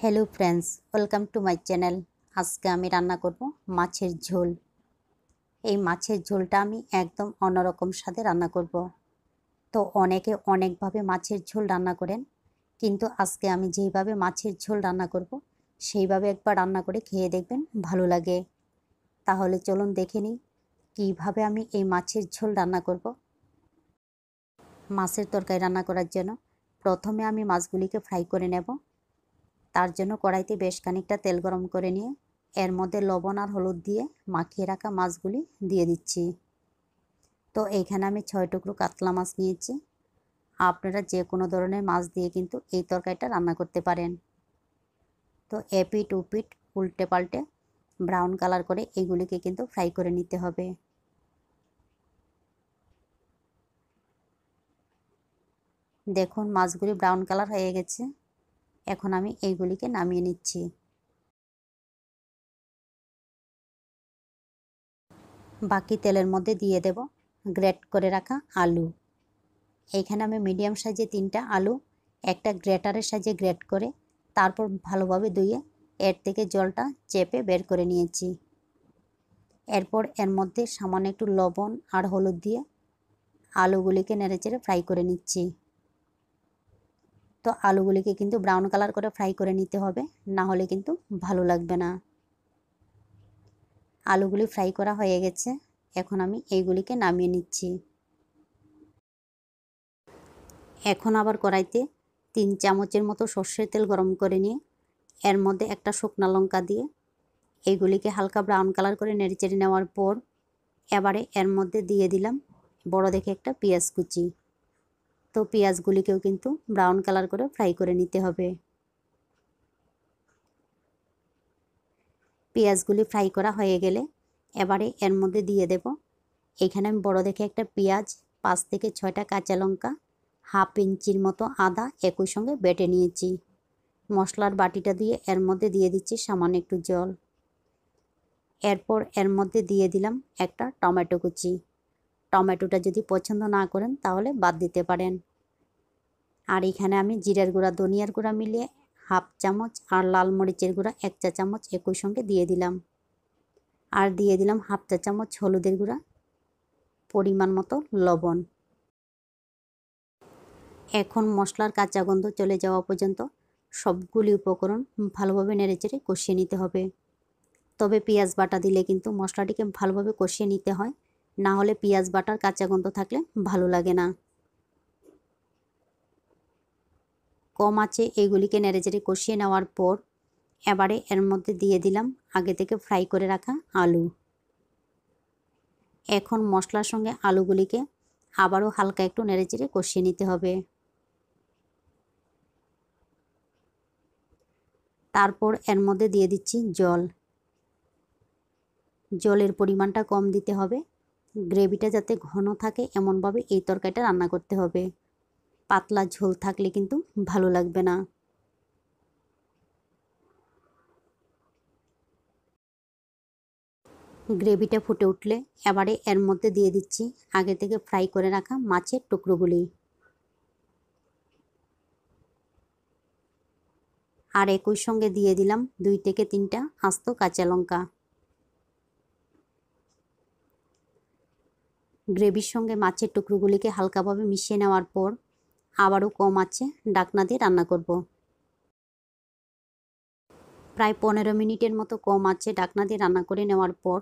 Hello friends welcome to my channel আজকে আমি রান্না করব মাছের ঝোল। এই মাছের ঝোলটা আমি একদম অন্যরকম স্বাদে রান্না করব। তো অনেকে অনেকভাবে মাছের ঝোল রান্না করেন, কিন্তু আজকে আমি যেইভাবে মাছের ঝোল রান্না করব, সেইভাবে একবার রান্না করে খেয়ে দেখবেন ভালো লাগে। তাহলে চলুন দেখে নিই কীভাবে আমি এই মাছের ঝোল রান্না করব। মাছের তরকারি রান্না করার জন্য প্রথমে আমি মাছগুলিকে ফ্রাই করে নেব। তার জন্য কড়াইতে বেশ খানিকটা তেল গরম করে নিয়ে এর মধ্যে লবণ আর হলুদ দিয়ে মাখিয়ে রাখা মাছগুলি দিয়ে দিচ্ছি। তো এইখানে আমি ছয় টুকরো কাতলা মাছ নিয়েছি। আপনারা যে কোনো ধরনের মাছ দিয়ে কিন্তু এই তরকারিটা রান্না করতে পারেন। তো এপিট উপিট উল্টে পাল্টে ব্রাউন কালার করে এইগুলিকে কিন্তু ফ্রাই করে নিতে হবে। দেখুন, মাছগুলি ব্রাউন কালার হয়ে গেছে। এখন আমি এইগুলিকে নামিয়ে নিচ্ছি। বাকি তেলের মধ্যে দিয়ে দেব গ্রেট করে রাখা আলু। এইখানে আমি মিডিয়াম সাইজে তিনটা আলু, একটা গ্রেটারের সাইজে গ্রেট করে তারপর ভালোভাবে ধুয়ে এর থেকে জলটা চেপে বের করে নিয়েছি। এরপর এর মধ্যে সামান্য একটু লবণ আর হলুদ দিয়ে আলুগুলিকে নেড়েচেড়ে ফ্রাই করে নিচ্ছি। তো আলুগুলিকে কিন্তু ব্রাউন কালার করে ফ্রাই করে নিতে হবে, না হলে কিন্তু ভালো লাগবে না। আলুগুলি ফ্রাই করা হয়ে গেছে, এখন আমি এইগুলিকে নামিয়ে নিচ্ছি। এখন আবার কড়াইতে তিন চামচের মতো সর্ষের তেল গরম করে নিয়ে, এর মধ্যে একটা শুকনা লঙ্কা দিয়ে এইগুলিকে হালকা ব্রাউন কালার করে নেড়েচেড়ে নেওয়ার পর, এবারে এর মধ্যে দিয়ে দিলাম বড় দেখে একটা পেঁয়াজ কুচি। তো পেঁয়াজগুলিকেও কিন্তু ব্রাউন কালার করে ফ্রাই করে নিতে হবে। পেঁয়াজগুলি ফ্রাই করা হয়ে গেলে এবারে এর মধ্যে দিয়ে দেব। এখানে আমি বড় দেখে একটা পেঁয়াজ, পাঁচ থেকে ছয়টা কাঁচা লঙ্কা, হাফ ইঞ্চির মতো আদা একই সঙ্গে বেটে নিয়েছি। মশলার বাটিটা দিয়ে এর মধ্যে দিয়ে দিচ্ছি সামান্য একটু জল। এরপর এর মধ্যে দিয়ে দিলাম একটা টমেটো কুচি। টমেটোটা যদি পছন্দ না করেন তাহলে বাদ দিতে পারেন। আর এখানে আমি জিরার গুঁড়া, ধনিয়ার গুঁড়া মিলিয়ে হাফ চামচ আর লাল মরিচের গুঁড়া এক চা চামচ একই সঙ্গে দিয়ে দিলাম। আর দিয়ে দিলাম হাফ চা চামচ হলুদের গুঁড়া, পরিমাণ মতো লবণ। এখন মশলার কাঁচা গন্ধ চলে যাওয়া পর্যন্ত সবগুলি উপকরণ ভালোভাবে নেড়েচেড়ে কষিয়ে নিতে হবে। তবে পেঁয়াজ বাটা দিলে কিন্তু মশলাটিকে ভালোভাবে কষিয়ে নিতে হয়, না হলে পেঁয়াজ বাটার কাঁচা গন্ধ থাকলে ভালো লাগে না। কম আছে, এগুলিকে নেড়েচেড়ে কষিয়ে নেওয়ার পর এবারে এর মধ্যে দিয়ে দিলাম আগে থেকে ফ্রাই করে রাখা আলু। এখন মশলার সঙ্গে আলুগুলিকে আবারও হালকা একটু নেড়েচেড়ে কষিয়ে নিতে হবে। তারপর এর মধ্যে দিয়ে দিচ্ছি জল। জলের পরিমাণটা কম দিতে হবে। গ্রেভিটা যাতে ঘন থাকে, এমনভাবে এই তরকারিটা রান্না করতে হবে। পাতলা ঝোল থাকলে কিন্তু ভালো লাগবে না। গ্রেভিটা ফুটে উঠলে এবারে এর মধ্যে দিয়ে দিচ্ছি আগে থেকে ফ্রাই করে রাখা মাছের টুকরোগুলি। আর একই সঙ্গে দিয়ে দিলাম দুই থেকে তিনটা আস্ত কাঁচা লঙ্কা। গ্রেভির সঙ্গে মাছের টুকরোগুলিকে হালকাভাবে মিশিয়ে নেওয়ার পর আবারও কম আছে, ডাকনা দিয়ে রান্না করব। প্রায় পনেরো মিনিটের মতো কম আছে, ডাকনা দিয়ে রান্না করে নেওয়ার পর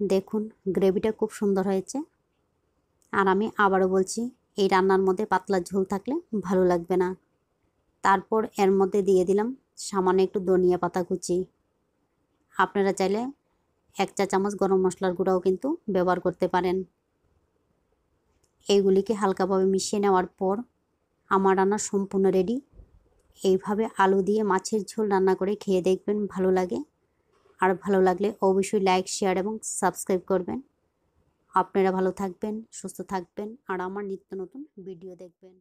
দেখুন, গ্রেভিটা খুব সুন্দর হয়েছে। আর আমি আবারও বলছি, এই রান্নার মধ্যে পাতলা ঝোল থাকলে ভালো লাগবে না। তারপর এর মধ্যে দিয়ে দিলাম সামান্য একটু ধনিয়া পাতা কুচি। আপনারা চাইলে এক চা চামচ গরম মশলার গুঁড়াও কিন্তু ব্যবহার করতে পারেন। এইগুলিকে হালকাভাবে মিশিয়ে নেওয়ার পর আমার রান্না সম্পূর্ণ রেডি এইভাবে আলু দিয়ে মাছের ঝোল রান্না করে খেয়ে দেখবেন, ভালো লাগে। আর ভালো লাগলে অবশ্যই লাইক শেয়ার এবং সাবস্ক্রাইব করবেন। আপনারা ভালো থাকবেন, সুস্থ থাকবেন, আর আমার নিত্য নতুন ভিডিও দেখবেন।